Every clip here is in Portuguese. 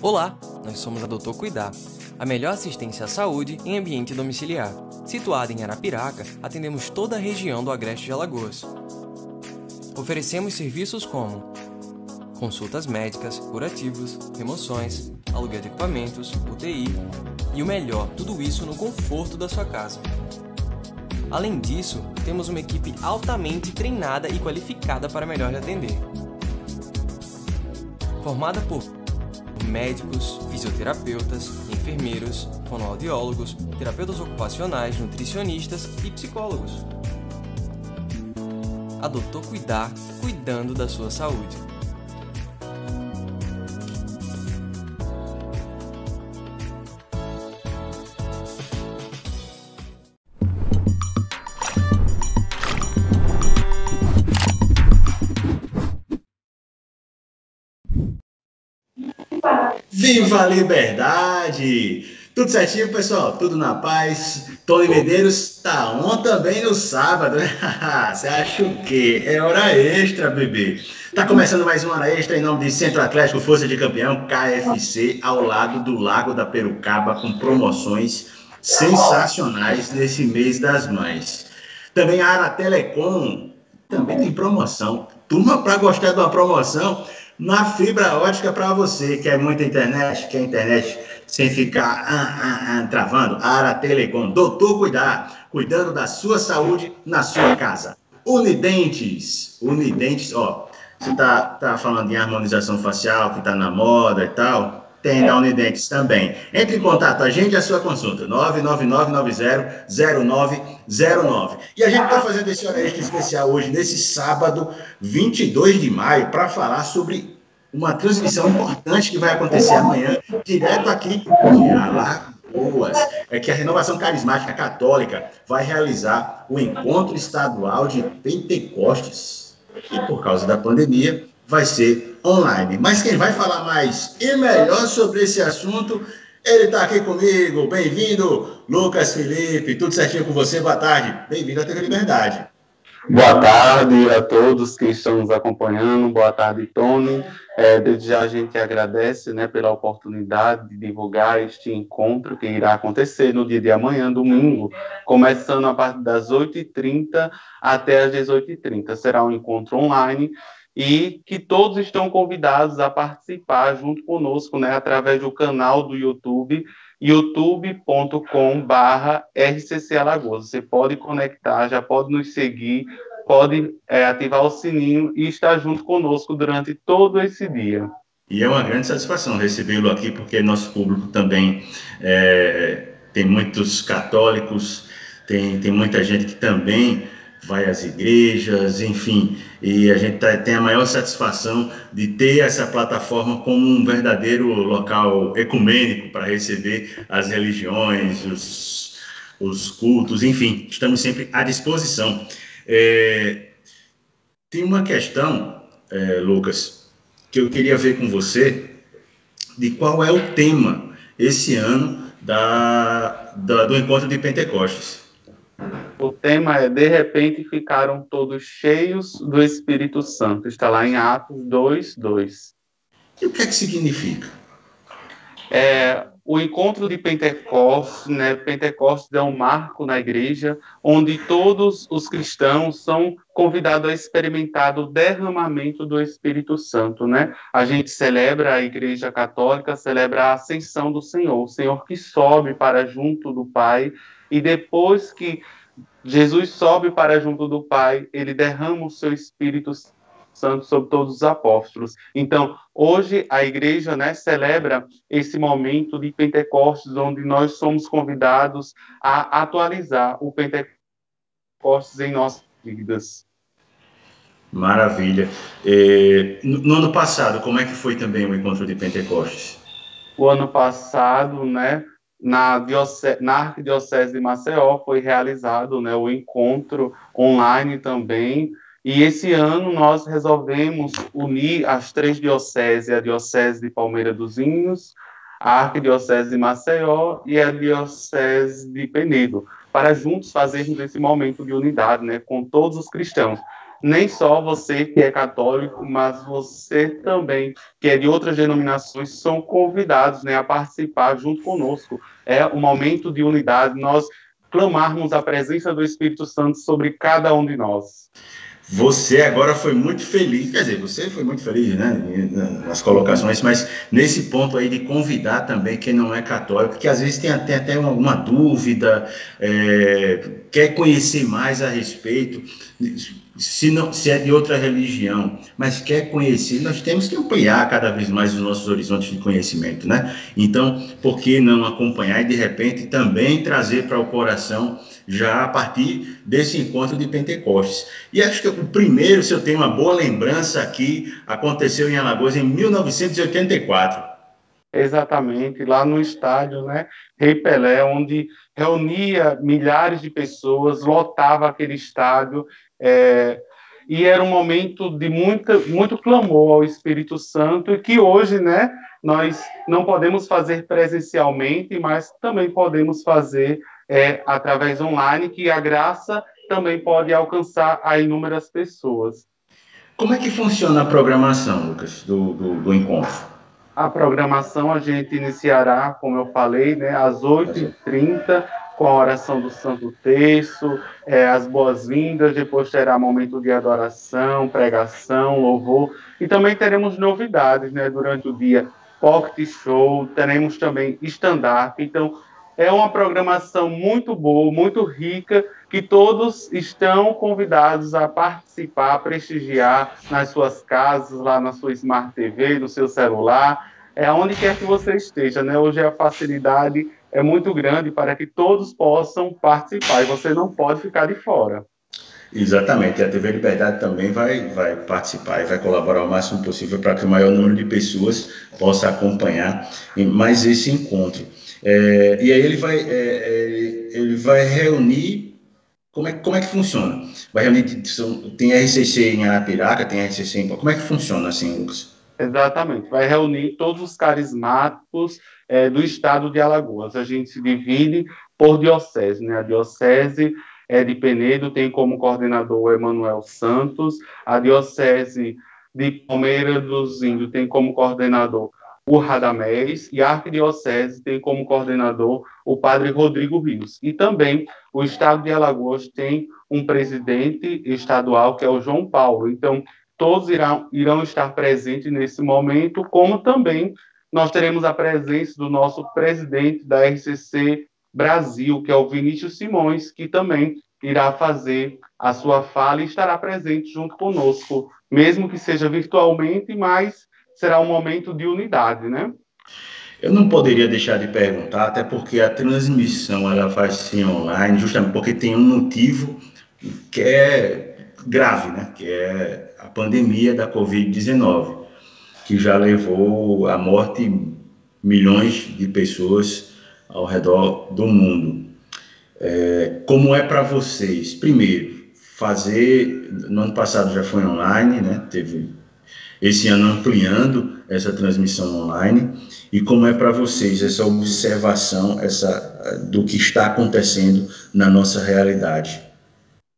Olá, nós somos a Doutor Cuidar, a melhor assistência à saúde em ambiente domiciliar. Situada em Arapiraca, atendemos toda a região do Agreste de Alagoas. Oferecemos serviços como consultas médicas, curativos, remoções, aluguel de equipamentos, UTI e o melhor, tudo isso no conforto da sua casa. Além disso, temos uma equipe altamente treinada e qualificada para melhor lhe atender. Formada por médicos, fisioterapeutas, enfermeiros, fonoaudiólogos, terapeutas ocupacionais, nutricionistas e psicólogos. Adotou cuidar, cuidando da sua saúde. Viva a liberdade! Tudo certinho, pessoal? Tudo na paz? Tony Medeiros tá on também no sábado. Você acha o quê? É hora extra, bebê. Tá começando mais uma hora extra em nome de Centro Atlético Força de Campeão, KFC, ao lado do Lago da Perucaba, com promoções sensacionais nesse mês das mães. Também a Ara Telecom também tem promoção. Turma, para gostar de uma promoção, na fibra ótica para você, que é muita internet, quer internet sem ficar ah, ah, ah, travando, Ara Telecom, doutor cuidar, cuidando da sua saúde na sua casa. Unidentes, Unidentes, ó, você tá, tá falando em harmonização facial, que tá na moda e tal, tem da Unidentes também. Entre em contato, agende a sua consulta, 999900909. E a gente está fazendo esse horário especial hoje, nesse sábado, 22 de maio, para falar sobre uma transmissão importante que vai acontecer amanhã, direto aqui em Alagoas. É que a Renovação Carismática Católica vai realizar o encontro estadual de Pentecostes. E por causa da pandemia, vai ser online. Mas quem vai falar mais e melhor sobre esse assunto, ele está aqui comigo. Bem-vindo, Lucas Felipe. Tudo certinho com você? Boa tarde. Bem-vindo à TV Liberdade. Boa tarde a todos que estão nos acompanhando. Boa tarde, Tony. É, desde já a gente agradece né, pela oportunidade de divulgar este encontro que irá acontecer no dia de amanhã, domingo, começando a partir das 8h30 até as 18h30. Será um encontro online e que todos estão convidados a participar junto conosco, né, através do canal do YouTube, youtube.com/barra RCC Alagoas. Você pode conectar, já pode nos seguir, pode é, ativar o sininho e estar junto conosco durante todo esse dia. E é uma grande satisfação recebê-lo aqui, porque nosso público também é, tem muitos católicos, tem, tem muita gente que também vai às igrejas, enfim, e a gente tá, tem a maior satisfação de ter essa plataforma como um verdadeiro local ecumênico para receber as religiões, os, os cultos, enfim, estamos sempre à disposição. É, tem uma questão, é, Lucas, que eu queria ver com você, de qual é o tema esse ano da, da do encontro de Pentecostes. O tema é De repente ficaram todos cheios do Espírito Santo. Está lá em Atos 2, 2. E o que é que significa? É, o encontro de Pentecostes, né? Pentecostes é um marco na igreja, onde todos os cristãos são convidados a experimentar o derramamento do Espírito Santo, né? A gente celebra a Igreja Católica, celebra a ascensão do Senhor, o Senhor que sobe para junto do Pai e depois que Jesus sobe para junto do Pai, ele derrama o seu Espírito Santo sobre todos os apóstolos. Então, hoje a igreja né, celebra esse momento de Pentecostes, onde nós somos convidados a atualizar o Pentecostes em nossas vidas. Maravilha. É, no ano passado, como é que foi também o encontro de Pentecostes? O ano passado, né, na, diocese, na Arquidiocese de Maceió foi realizado né, o encontro online também, e esse ano nós resolvemos unir as três dioceses, a Diocese de Palmeira dos Inhos, a Arquidiocese de Maceió e a Diocese de Penedo, para juntos fazermos esse momento de unidade né, com todos os cristãos. Nem só você que é católico, mas você também que é de outras denominações são convidados, né, a participar junto conosco. É um momento de unidade. Nós clamarmos a presença do Espírito Santo sobre cada um de nós. Você agora foi muito feliz, quer dizer, você foi muito feliz, né, nas colocações, mas nesse ponto aí de convidar também quem não é católico, que às vezes tem até, até alguma dúvida, é, quer conhecer mais a respeito, se, não, se é de outra religião, mas quer conhecer, nós temos que ampliar cada vez mais os nossos horizontes de conhecimento, né? Então, por que não acompanhar e de repente também trazer para o coração já a partir desse encontro de Pentecostes. E acho que o primeiro, se eu tenho uma boa lembrança aqui, aconteceu em Alagoas em 1984. Exatamente, lá no estádio, né, Rei Pelé, onde reunia milhares de pessoas, lotava aquele estádio, é, e era um momento de muita, muito clamor ao Espírito Santo, e que hoje, né, nós não podemos fazer presencialmente, mas também podemos fazer é, através online, que a graça também pode alcançar a inúmeras pessoas. Como é que funciona a programação, Lucas, do, do, do encontro? A programação a gente iniciará, como eu falei, né, às 8h30, com a oração do Santo Terço, é, as boas-vindas, depois terá momento de adoração, pregação, louvor, e também teremos novidades né, durante o dia, pocket show, teremos também stand-up, então é uma programação muito boa, muito rica, que todos estão convidados a participar, a prestigiar nas suas casas, lá na sua Smart TV, no seu celular, é onde quer que você esteja, né? Hoje a facilidade é muito grande para que todos possam participar e você não pode ficar de fora. Exatamente, a TV Liberdade também vai, vai participar e vai colaborar o máximo possível para que o maior número de pessoas possa acompanhar mais esse encontro. É, e aí ele vai, é, é, ele vai reunir. Como é, como é que funciona? Vai reunir. Tem RCC em Arapiraca, tem RCC em. Como é que funciona assim, Lucas? Exatamente, vai reunir todos os carismáticos é, do estado de Alagoas. A gente se divide por diocese, né? A diocese é de Penedo tem como coordenador Emanuel Santos, a diocese de Palmeira dos Índios tem como coordenador o Radamés e a Arquidiocese tem como coordenador o padre Rodrigo Rios. E também o estado de Alagoas tem um presidente estadual que é o João Paulo. Então, todos irão, irão estar presentes nesse momento, como também nós teremos a presença do nosso presidente da RCC Brasil, que é o Vinícius Simões, que também irá fazer a sua fala e estará presente junto conosco, mesmo que seja virtualmente, mas será um momento de unidade, né? Eu não poderia deixar de perguntar, até porque a transmissão ela vai ser online, justamente porque tem um motivo que é grave, né? Que é a pandemia da Covid-19, que já levou à morte milhões de pessoas ao redor do mundo. É, como é para vocês? Primeiro, fazer. No ano passado já foi online, né? Teve esse ano ampliando essa transmissão online e como é para vocês essa observação essa do que está acontecendo na nossa realidade.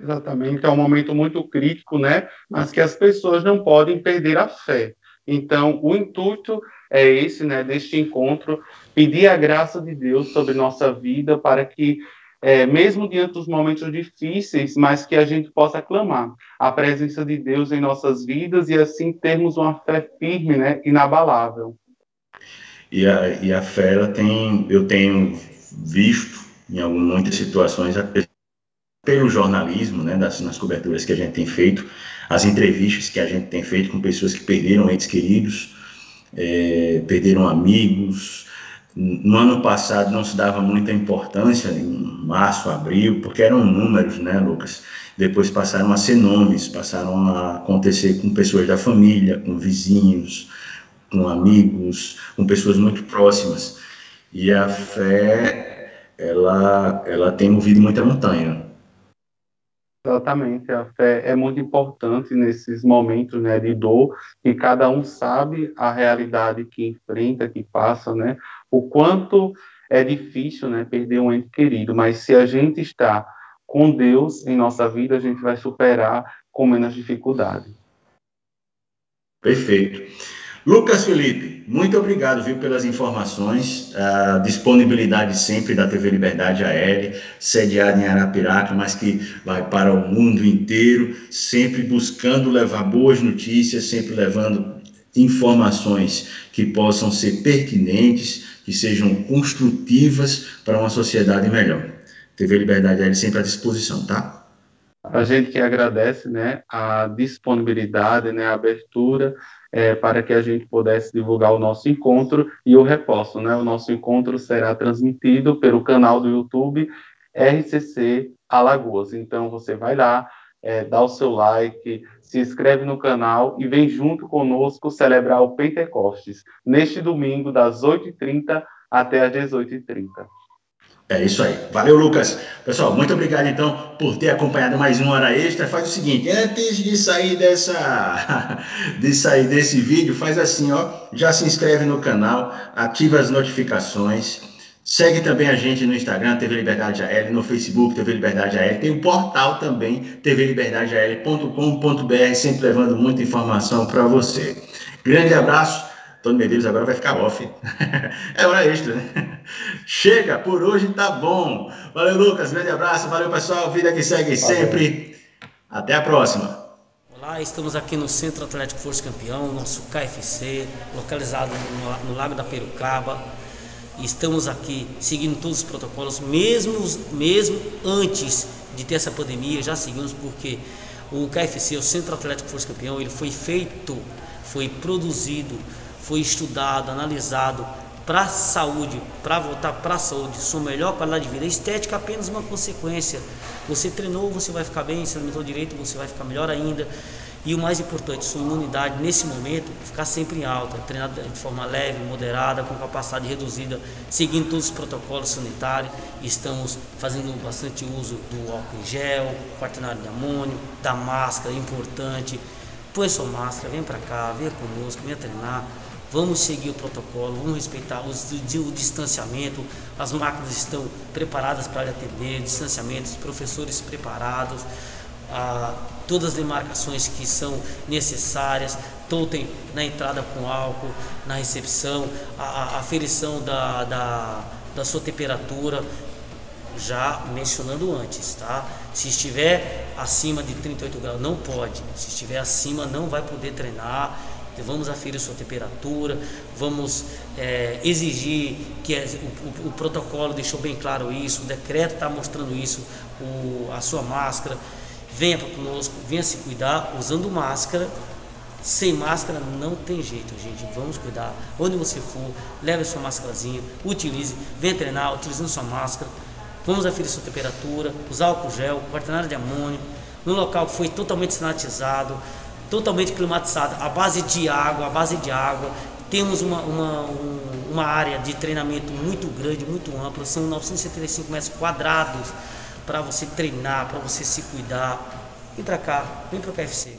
Exatamente, é um momento muito crítico, né? Mas que as pessoas não podem perder a fé. Então, o intuito é esse, né, deste encontro, pedir a graça de Deus sobre nossa vida para que é, mesmo diante dos momentos difíceis, mas que a gente possa clamar a presença de Deus em nossas vidas e assim termos uma fé firme, né, inabalável. E a, e a fé, ela tem, eu tenho visto em muitas situações, pelo jornalismo, né, das, nas coberturas que a gente tem feito, as entrevistas que a gente tem feito com pessoas que perderam entes queridos, é, perderam amigos, no ano passado não se dava muita importância, em março, abril, porque eram números, né, Lucas? Depois passaram a ser nomes, passaram a acontecer com pessoas da família, com vizinhos, com amigos, com pessoas muito próximas. E a fé, ela, ela tem movido muita montanha. Exatamente, a fé é muito importante nesses momentos né, de dor, que cada um sabe a realidade que enfrenta, que passa, né? o quanto é difícil né, perder um ente querido, mas se a gente está com Deus em nossa vida, a gente vai superar com menos dificuldade. Perfeito. Lucas Felipe, muito obrigado, viu, pelas informações, a disponibilidade sempre da TV Liberdade AL, sediada em Arapiraca, mas que vai para o mundo inteiro, sempre buscando levar boas notícias, sempre levando informações que possam ser pertinentes, que sejam construtivas para uma sociedade melhor. TV Liberdade AL sempre à disposição, tá? A gente que agradece, né, a disponibilidade, né, a abertura é, para que a gente pudesse divulgar o nosso encontro. E eu reforço, né, o nosso encontro será transmitido pelo canal do YouTube RCC Alagoas. Então você vai lá, é, dá o seu like, se inscreve no canal e vem junto conosco celebrar o Pentecostes neste domingo das 8h30 até as 18h30. É isso aí. Valeu, Lucas. Pessoal, muito obrigado então por ter acompanhado mais uma hora extra. Faz o seguinte, antes de sair dessa de sair desse vídeo, faz assim, ó, já se inscreve no canal, ativa as notificações. Segue também a gente no Instagram, TV Liberdade AL, no Facebook, TV Liberdade AL. Tem o um portal também, tvliberdadeal.com.br, sempre levando muita informação para você. Grande abraço Tony Medeiros agora vai ficar off. é hora extra, né? Chega, por hoje tá bom. Valeu, Lucas. Grande abraço. Valeu, pessoal. Vida que segue sempre. Até a próxima. Olá, estamos aqui no Centro Atlético Força Campeão, nosso KFC, localizado no, no Lago da Perucaba. Estamos aqui seguindo todos os protocolos, mesmo, mesmo antes de ter essa pandemia, já seguimos porque o KFC, o Centro Atlético Força Campeão, ele foi feito, foi produzido foi estudado, analisado para a saúde, para voltar para a saúde, sua melhor qualidade de vida. A estética é apenas uma consequência. Você treinou, você vai ficar bem, se alimentou direito, você vai ficar melhor ainda. E o mais importante, sua imunidade nesse momento ficar sempre em alta, treinar de forma leve, moderada, com capacidade reduzida, seguindo todos os protocolos sanitários. Estamos fazendo bastante uso do álcool em gel, quaternário de amônio, da máscara, importante. Põe sua máscara, vem para cá, venha conosco, venha treinar. Vamos seguir o protocolo, vamos respeitar os, o distanciamento, as máquinas estão preparadas para atender, distanciamento, os professores preparados, ah, todas as demarcações que são necessárias, totem na entrada com álcool, na recepção, a, a aferição da, da, da sua temperatura, já mencionando antes, tá? Se estiver acima de 38 graus, não pode. Se estiver acima, não vai poder treinar vamos aferir sua temperatura, vamos é, exigir que o, o, o, protocolo deixou bem claro isso, o decreto está mostrando isso, o, a sua máscara. Venha para conosco, venha se cuidar usando máscara. Sem máscara não tem jeito, gente. Vamos cuidar. Onde você for, leve a sua máscarazinha, utilize, venha treinar utilizando sua máscara. Vamos aferir sua temperatura, usar álcool gel, quaternário de amônio, no local que foi totalmente sanitizado, totalmente climatizada, a base de água, a base de água. Temos uma, uma, uma área de treinamento muito grande, muito ampla, são 975 metros quadrados para você treinar, para você se cuidar. Vem para cá, vem para o KFC.